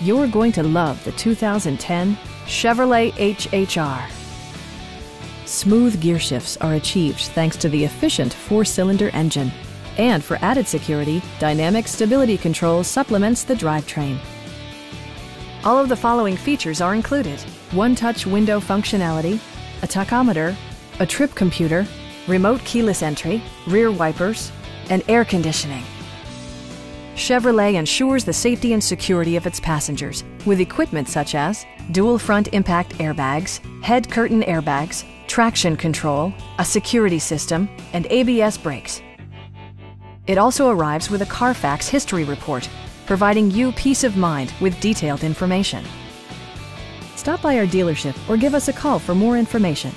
You're going to love the 2010 Chevrolet HHR. Smooth gear shifts are achieved thanks to the efficient four-cylinder engine. And for added security, Dynamic Stability Control supplements the drivetrain. All of the following features are included. One-touch window functionality, a tachometer, a trip computer, remote keyless entry, rear wipers, and air conditioning. Chevrolet ensures the safety and security of its passengers with equipment such as dual front impact airbags, head curtain airbags, traction control, a security system, and ABS brakes. It also arrives with a Carfax history report, providing you peace of mind with detailed information. Stop by our dealership or give us a call for more information.